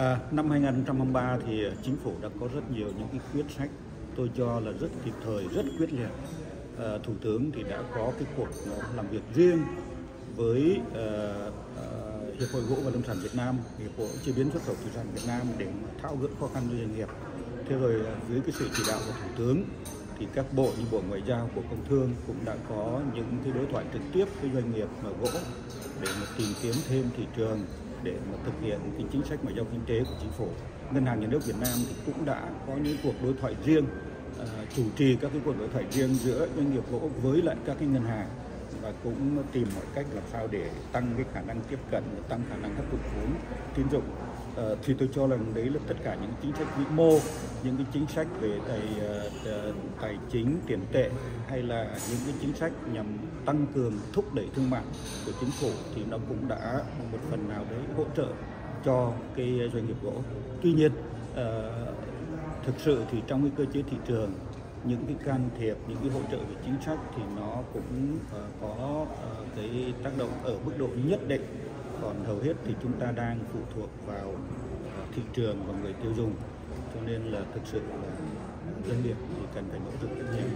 À, năm 2023 thì à, chính phủ đã có rất nhiều những cái quyết sách tôi cho là rất kịp thời, rất quyết liệt. À, Thủ tướng thì đã có cái cuộc à, làm việc riêng với à, à, Hiệp hội Gỗ và Nông sản Việt Nam, Hiệp hội Chế biến xuất khẩu thủy sản Việt Nam để mà tháo gỡ khó khăn cho doanh nghiệp. Thế rồi à, dưới cái sự chỉ đạo của Thủ tướng thì các bộ như Bộ Ngoại giao, Bộ Công Thương cũng đã có những cái đối thoại trực tiếp với doanh nghiệp gỗ để mà tìm kiếm thêm thị trường để mà thực hiện cái chính sách ngoại giao kinh tế của chính phủ. Ngân hàng Nhà nước Việt Nam thì cũng đã có những cuộc đối thoại riêng, uh, chủ trì các cái cuộc đối thoại riêng giữa doanh nghiệp gỗ với lại các cái ngân hàng và cũng tìm mọi cách làm sao để tăng cái khả năng tiếp cận, tăng khả năng hấp thụ vốn tín dụng. Uh, thì tôi cho rằng đấy là tất cả những chính sách vĩ mô, những cái chính sách về tài, uh, tài chính, tiền tệ hay là những cái chính sách nhằm tăng cường thúc đẩy thương mại của chính phủ thì nó cũng đã một phần nào đấy hỗ trợ cho cái doanh nghiệp gỗ. Tuy nhiên uh, thực sự thì trong cái cơ chế thị trường những cái can thiệp những cái hỗ trợ về chính sách thì nó cũng uh, có uh, cái tác động ở mức độ nhất định còn hầu hết thì chúng ta đang phụ thuộc vào à, thị trường và người tiêu dùng. Cho nên là thực sự là doanh nghiệp thì cần phải nỗ lực rất nhiều.